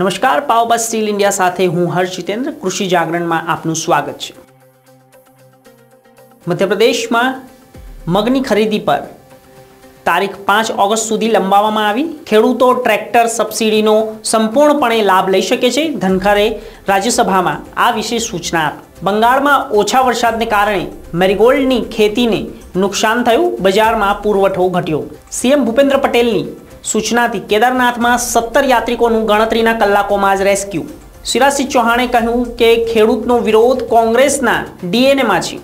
નમસ્કાર પાવબા steel India સાથે હું હર્ષ જીતેન્દ્ર, કૃષિ જાગરણમાં આપનું સ્વાગત છે. મધ્યપ્રદેશમાં મગની ખરીદી પર તારીખ પાંચ ઓગસ્ટ સુધી લંબાવવામાં આવી. ખેડૂતો ટ્રેક્ટર સબસિડીનો સંપૂર્ણપણે લાભ લઈ શકે છે. ધનખરે રાજ્યસભામાં આ વિશે સૂચના આપી. બંગાળમાં ઓછા વરસાદને કારણે મેરીગોલ્ડની ખેતીને નુકસાન થયું. બજારમાં પુરવઠો ઘટ્યો. સીએમ ભૂપેન્દ્ર પટેલની સૂચનાથી કેદારનાથમાં સત્તર યાત્રિકોનું ગણતરીના કલાકોમાં જ રેસ્ક્યુ. શિવરાજસિંહ ચૌહાણે કહ્યું કે ખેડૂતનો વિરોધ કોંગ્રેસના ડીએનએમાં છે.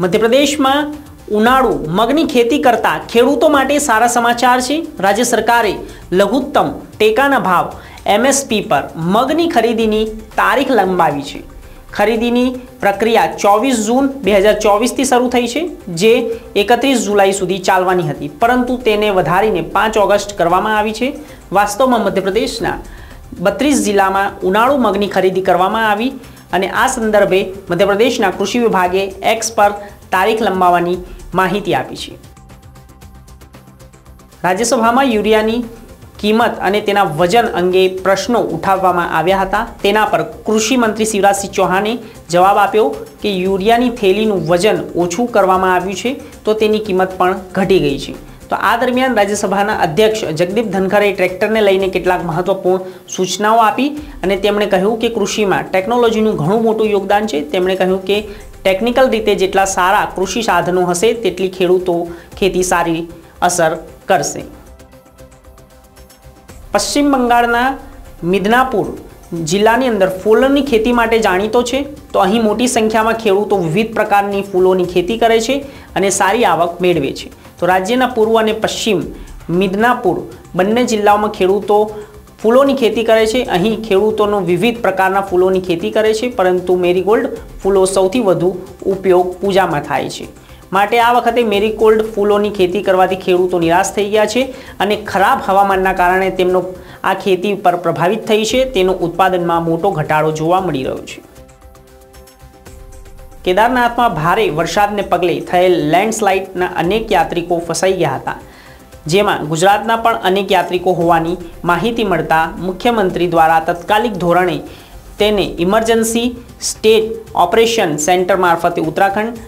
મધ્યપ્રદેશમાં ઉનાળુ, મગની ખેતી કરતા ખેડૂતો માટે સારા સમાચાર છે. રાજ્ય સરકારે લઘુત્તમ ટેકાના ભાવ, એમએસપી પર મગની ખરીદીની તારીખ લંબાવી છે. ખરીદીની પ્રક્રિયા ચોવીસ જૂન બે હજાર ચોવીસથી શરૂ થઈ છે, જે એકત્રીસ જુલાઈ સુધી ચાલવાની હતી. પરંતુ તેને વધારીને પાંચ ઓગસ્ટ કરવામાં આવી છે. વાસ્તવમાં મધ્યપ્રદેશના બત્રીસ જિલ્લામાં ઉનાળુ મગની ખરીદી કરવામાં આવી અને આ સંદર્ભે મધ્યપ્રદેશના કૃષિ વિભાગે એક્સ પર તારીખ લંબાવવાની માહિતી આપી છે. રાજ્યસભામાં યુરિયાની કિંમત અને તેના વજન અંગે પ્રશ્નો ઉઠાવવામાં આવ્યા હતા. તેના પર કૃષિ મંત્રી શિવરાજસિંહ ચૌહાણે જવાબ આપ્યો કે યુરિયાની થેલીનું વજન ઓછું કરવામાં આવ્યું છે તો તેની કિંમત પણ ઘટી ગઈ છે. તો આ દરમિયાન રાજ્યસભાના અધ્યક્ષ જગદીપ ધનખરે ટ્રેક્ટરને લઈને કેટલાક મહત્વપૂર્ણ સૂચનાઓ આપી અને તેમણે કહ્યું કે કૃષિમાં ટેકનોલોજીનું ઘણું મોટું યોગદાન છે. તેમણે કહ્યું કે ટેકનિકલ રીતે જેટલા સારા કૃષિ સાધનો હશે, તેટલી ખેડૂતો ખેતી સારી અસર કરશે. પશ્ચિમ બંગાળના મિદનાપુર જિલ્લાની અંદર ફૂલોની ખેતી માટે જાણીતો છે. તો અહીં મોટી સંખ્યામાં ખેડૂતો વિવિધ પ્રકારની ફૂલોની ખેતી કરે છે અને સારી આવક મેળવે છે. તો રાજ્યના પૂર્વ અને પશ્ચિમ મિદનાપુર બંને જિલ્લાઓમાં ખેડૂતો ફૂલોની ખેતી કરે છે. અહીં ખેડૂતોનો વિવિધ પ્રકારના ફૂલોની ખેતી કરે છે. પરંતુ મેરીગોલ્ડ ફૂલો સૌથી વધુ ઉપયોગ પૂજામાં થાય છે. માટે આ વખતે મેરીગોલ્ડ ફૂલોની ખેતી કરવાથી ખેડૂતો નિરાશ થઈ ગયા છે અને ખરાબ હવામાનના કારણે તેમનો આ ખેતી પર પ્રભાવિત થઈ છે. તેનો ઉત્પાદનમાં મોટો ઘટાડો જોવા મળી રહ્યો છે. કેદારનાથમાં ભારે વરસાદને પગલે થયેલ લેન્ડસ્લાઇડના અનેક યાત્રિકો ફસાઈ ગયા હતા. જેમાં ગુજરાતના પણ અનેક યાત્રિકો હોવાની માહિતી મળતા મુખ્યમંત્રી દ્વારા તત્કાલિક ધોરણે તેને ઇમરજન્સી સ્ટેટ ઓપરેશન સેન્ટર મારફતે ઉત્તરાખંડ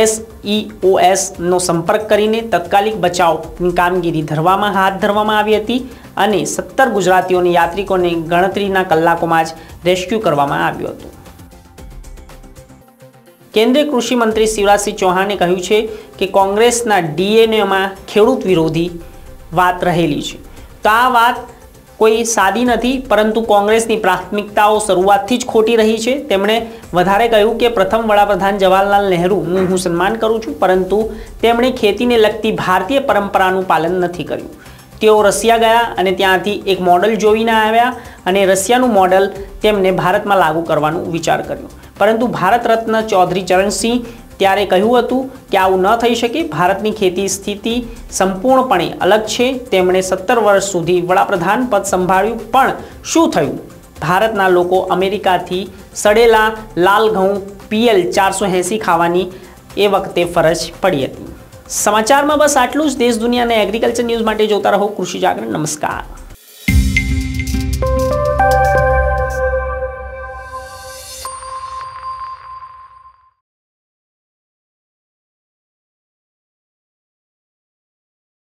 એસઈઓએસનો સંપર્ક કરીને તત્કાલિક બચાવની કામગીરી ધરવામાં હાથ ધરવામાં આવી હતી અને સત્તર ગુજરાતીઓને યાત્રિકોને ગણતરીના કલાકોમાં જ રેસ્ક્યુ કરવામાં આવ્યું હતું. કેન્દ્રીય કૃષિ મંત્રી શિવરાજસિંહ ચૌહાણે કહ્યું છે કે કોંગ્રેસના ડીએનએમાં ખેડૂત વિરોધી વાત રહેલી છે. તો આ વાત કોઈ સાદી નથી, પરંતુ કોંગ્રેસની પ્રાથમિકતાઓ શરૂઆતથી જ ખોટી રહી છે. તેમણે વધારે કહ્યું કે પ્રથમ વડાપ્રધાન જવાહરલાલ નહેરુનું હું સન્માન કરું છું, પરંતુ તેમણે ખેતીને લગતી ભારતીય પરંપરાનું પાલન નથી કર્યું. તેઓ રશિયા ગયા અને ત્યાંથી એક મોડલ જોઈને આવ્યા અને રશિયાનું મોડલ તેમને ભારતમાં લાગુ કરવાનું વિચાર કર્યો. પરંતુ ભારત રત્ન ચૌધરી ચરણસિંહ ત્યારે કહ્યું હતું કે આવું ન થઈ શકે. ભારતની ખેતી સ્થિતિ સંપૂર્ણપણે અલગ છે. તેમણે સત્તર વર્ષ સુધી વડાપ્રધાન પદ સંભાળ્યું. પણ શું થયું? ભારતના લોકો અમેરિકાથી સડેલા લાલ ઘઉં પીએલ ચારસો એંસી ખાવાની એ વખતે ફરજ પડી હતી. સમાચારમાં બસ આટલું જ. દેશ, દુનિયા અને એગ્રીકલ્ચર ન્યૂઝ માટે જોતા રહો કૃષિ જાગરણ. નમસ્કાર.